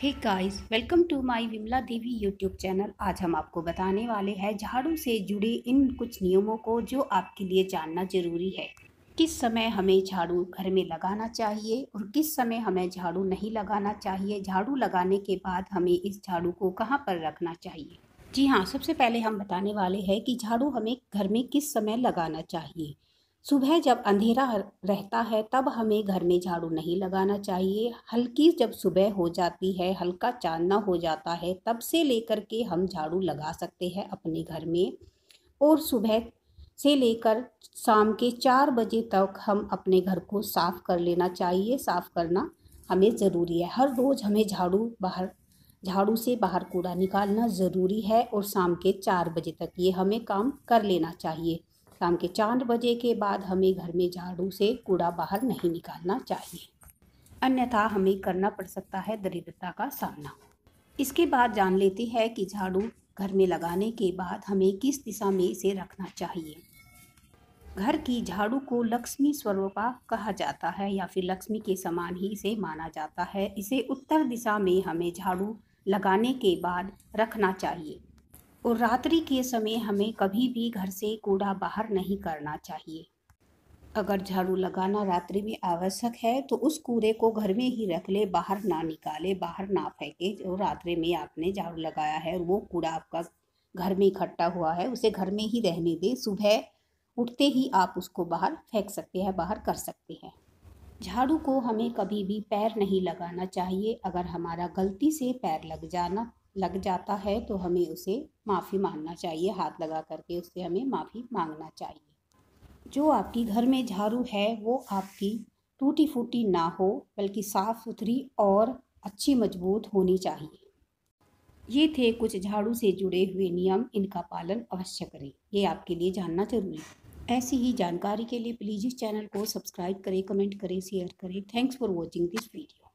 Hey guys welcome to my Vimala Devi YouTube channel आज हम आपको बताने वाले हैं झाड़ू से जुड़े इन कुछ नियमों को जो आपके लिए जानना ज़रूरी है। किस समय हमें झाड़ू घर में लगाना चाहिए और किस समय हमें झाड़ू नहीं लगाना चाहिए? झाड़ू लगाने के बाद हमें इस झाड़ू को कहाँ पर रखना चाहिए? जी हाँ सबसे पहले हम बताने वाले हैं कि झाड़ू हमें घर में किस समय लगाना चाहिए। सुबह जब अंधेरा रहता है, तब हमें घर में झाड़ू नहीं लगाना चाहिए। हल्की जब सुबह हो जाती है, हल्का चांदना हो जाता है, तब से लेकर के हम झाड़ू लगा सकते हैं अपने घर में। और सुबह से लेकर शाम के चार बजे तक हम अपने घर को साफ़ कर लेना चाहिए। साफ़ करना हमें ज़रूरी है। हर रोज़ हमें झाड़ू बाहर, झाड़ू से बाहर कूड़ा निकालना ज़रूरी है और शाम के चार बजे तक ये हमें काम कर लेना चाहिए। शाम के चार बजे के बाद हमें घर में झाड़ू से कूड़ा बाहर नहीं निकालना चाहिए। अन्यथा हमें करना पड़ सकता है दरिद्रता का सामना। इसके बाद जान लेते हैं कि झाड़ू घर में लगाने के बाद हमें किस दिशा में इसे रखना चाहिए। घर की झाड़ू को लक्ष्मी स्वरूपा कहा जाता है या फिर लक्ष्मी के समान ही इसे माना जाता है। इसे उत्तर दिशा में हमें झाड़ू लगाने के बाद रखना चाहिए। और रात्रि के समय हमें कभी भी घर से कूड़ा बाहर नहीं करना चाहिए। अगर झाड़ू लगाना रात्रि में आवश्यक है तो उस कूड़े को घर में ही रख ले, बाहर ना निकाले, बाहर ना फेंके, जो रात्रि में आपने झाड़ू लगाया है और वो कूड़ा आपका घर में इकट्ठा हुआ है, उसे घर में ही रहने दे। सुबह उठते ही आप उसको बाहर फेंक सकते हैं, बाहर कर सकते हैं। झाड़ू को हमें कभी भी पैर नहीं लगाना चाहिए। अगर हमारा गलती से पैर लग जाना लग जाता है तो हमें उसे माफ़ी मांगना चाहिए। हाथ लगा करके उससे हमें माफ़ी मांगना चाहिए। जो आपकी घर में झाड़ू है, वो आपकी टूटी फूटी ना हो, बल्कि साफ़ सुथरी और अच्छी मज़बूत होनी चाहिए। ये थे कुछ झाड़ू से जुड़े हुए नियम। इनका पालन अवश्य करें। ये आपके लिए जानना ज़रूरी है। ऐसी ही जानकारी के लिए प्लीज़ इस चैनल को सब्सक्राइब करें, कमेंट करें, शेयर करें। Thanks for watching this video.